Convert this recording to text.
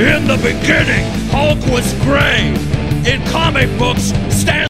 In the beginning, Hulk was gray. In comic books, Stan